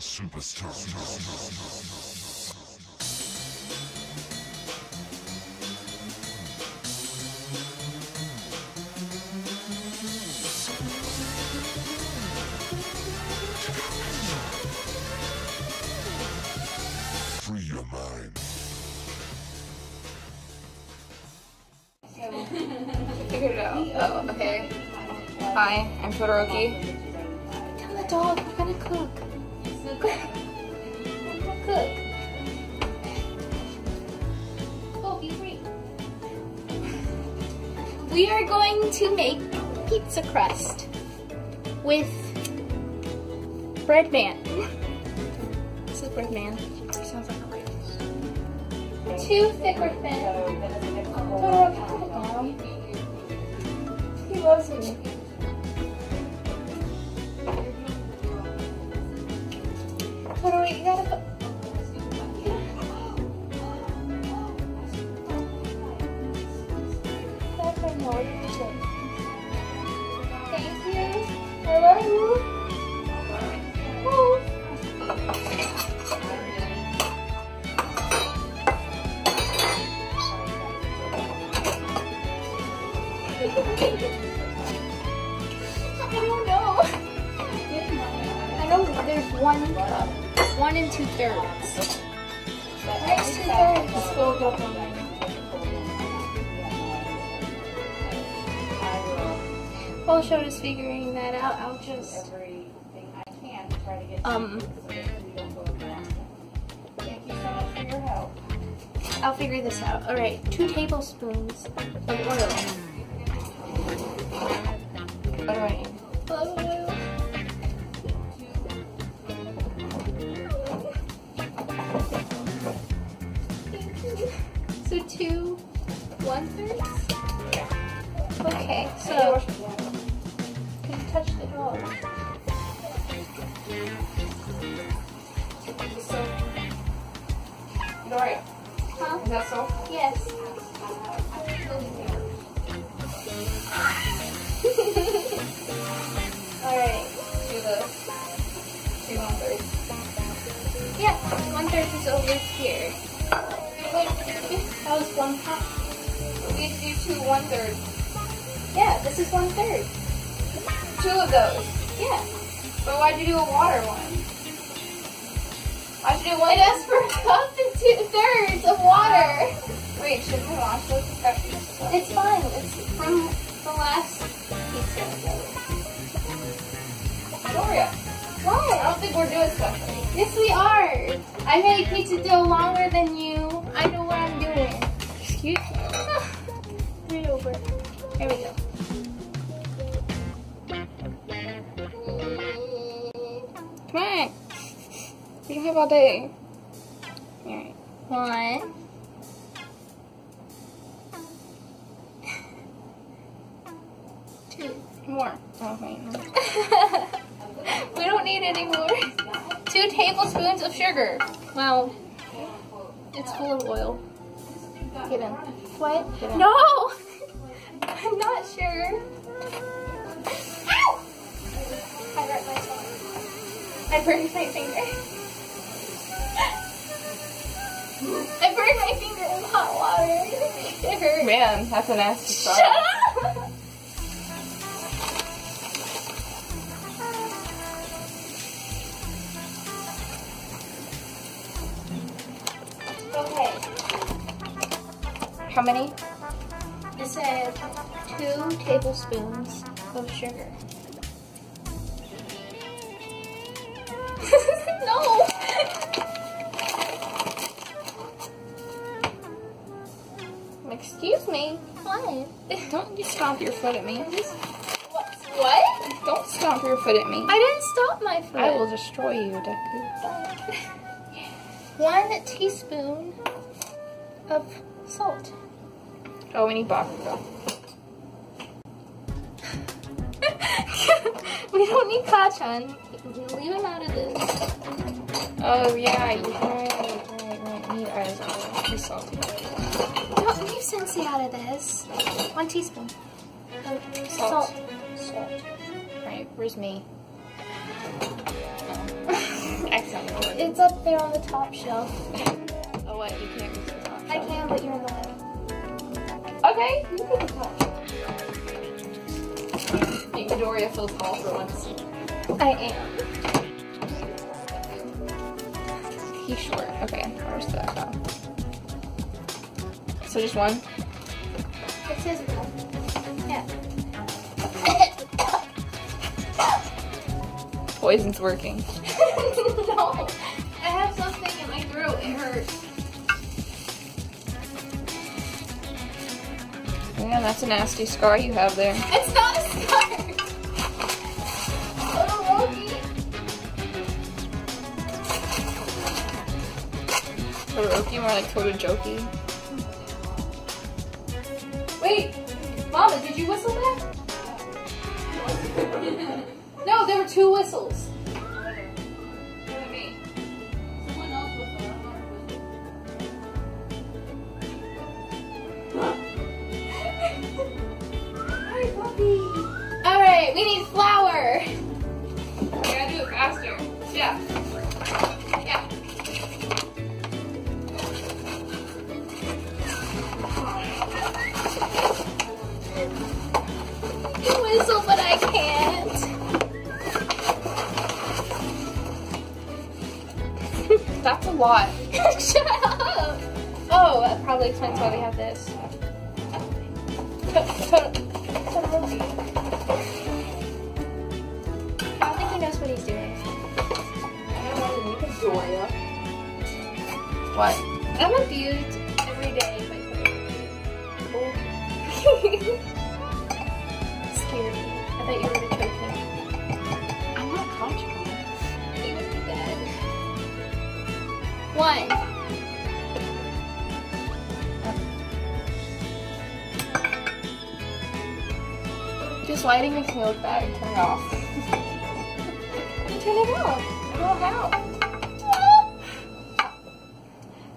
superstar. Free your mind. Figured it out. Oh, okay. Hi, I'm Todoroki. Tell the dog we're gonna cook. We are going to make pizza crust with bread man. This is bread man. Sounds like a. Too thick or thin? He loves me. Totally, you gotta put. I don't know. I know there's one cup. One and two thirds. Where's two thirds? While Shoto's figuring that out, I'll just um. I'll figure this out. Alright, two tablespoons of oil. Alright. Oil. So two one thirds? Okay, so can you touch the dog? So, Doria, Huh? is that so? Yes. Alright. Do the two one third. Yeah, one third is over here. That was one cup. We do two one third. Yeah, this is one third. Two of those. Yeah. But why'd you do a water one? Why'd you do one? It for a cup and two thirds of water. Wait, shouldn't we wash those? It's got pieces of It's fine. Yes, we are. I made pizza dough longer than you. I know what I'm doing. Excuse me. Three over. Here we go. Come on. We don't have all day. Alright. One. Two. More. Oh, wait. we don't need any more. Two tablespoons of sugar. Well, it's full of oil. Get in. What? Get in. No! I'm not sure. Ow! I hurt myself. I burned my finger. I burned my finger in hot water. It hurt. Man, that's a nasty Shut Okay. How many? It said two tablespoons of sugar. no! Excuse me. What? Don't you stomp your foot at me. What? Don't stomp your foot at me. I didn't stop my foot. I will destroy you, Deku. One teaspoon of salt. Oh, we need Bakugo. we don't need Kacchan. Leave him out of this. Oh, yeah, you're right, right, right. Need eyes on He's salty. Don't leave Sensei out of this. One teaspoon. Of Salt. salt. Salt. Right, where's me? Accidentally. ordered. It's up there on the top shelf. Oh, what? You can't reach the top. shelf? I can, but you're in the way. Okay, you can touch. Ecuadoria feels tall for once. I am. He's short. Okay, where's that go? So just one? It says no. Poison's working. no. I have something in my throat. It hurts. Yeah, that's a nasty scar you have there. It's not a scar. Todoroki, more like Totojoki. Wait, Mama, did you whistle that? no, there were two whistles. Shut up. Oh, that probably explains why we have this. I don't think he knows what he's doing. What? I'm abused every day by. Scared me. I thought you were gonna choke him. I'm not comfortable. One. Just lighting makes me look bad turn it off. Turn it off. Oh, how?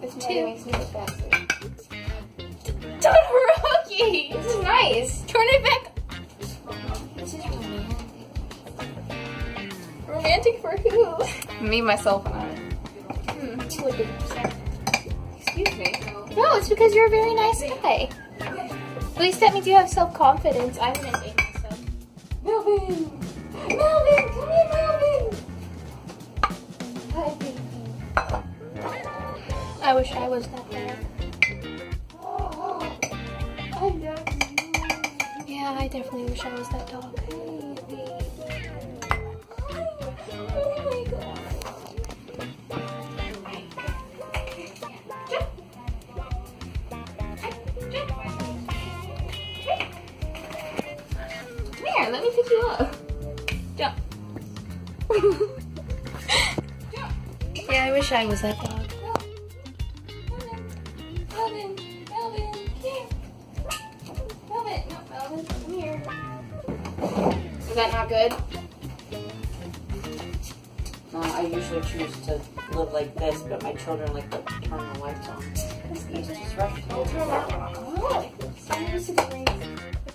This lighting makes me look bad. Todoroki! This is nice. Turn it back. This is romantic. Romantic for who? Me, myself, and I. it's because you're a very nice guy. At least that means you have self-confidence. I wouldn't date myself. Melvin! Melvin, come here, Melvin! Hi, baby. I wish I was that bad. Oh, I love you. Yeah, I definitely wish I was that dog. Oh Come here, let me pick you up. Jump. Yeah, I wish I was that dog. Melvin, Melvin, here. Melvin, no, Melvin, come here. Is that not good? Uh, I usually choose to live like this, but my children like to turn the lights on. These just rush to I'll turn that on. Oh, I need to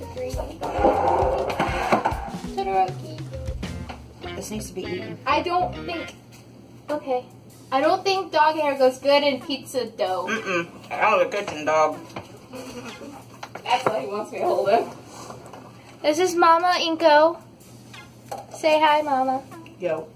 to see. Todoroki. This needs to be eaten. I don't think. Okay. I don't think dog hair goes good in pizza dough. Mm-mm. Out of the kitchen, dog. That's why he wants me to hold him. This is Mama Inko. Say hi, Mama. Yo.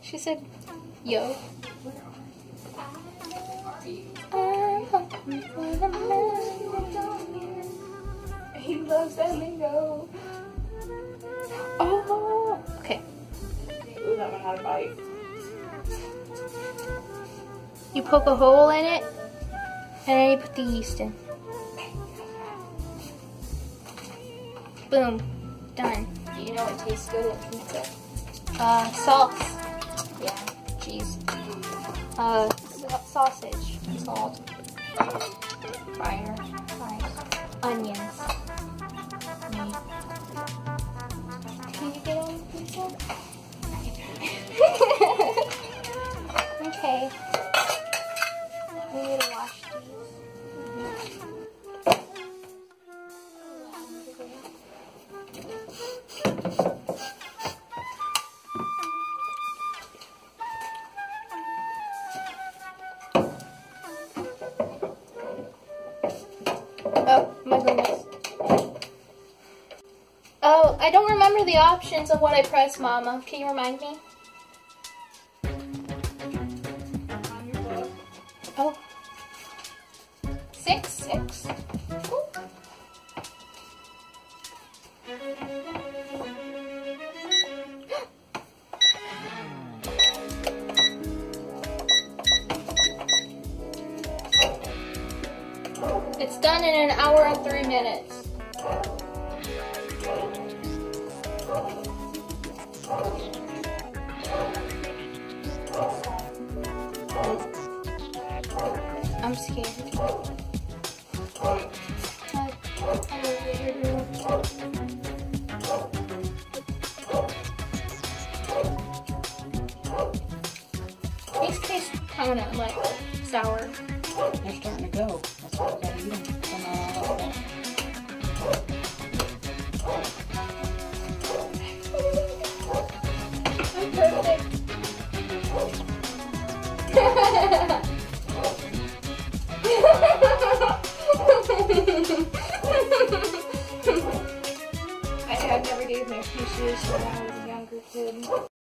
She said, yo. Ah, He loves that lingo. Oh, okay. Ooh, that one had a bite. You poke a hole in it, and then you put the yeast in. Boom. Done. You know what tastes good in pizza? Uh, sauce. Yeah. Cheese. Uh, sausage. Salt. Fire. Fine. Onions. okay. We need to wash Oh, my goodness. Oh, I don't remember the options of what I pressed, Mama. Can you remind me? Oh. I- I. These taste kind of like sour. They're starting to go. That's we gotta eat them. make excuses when I was a younger kid.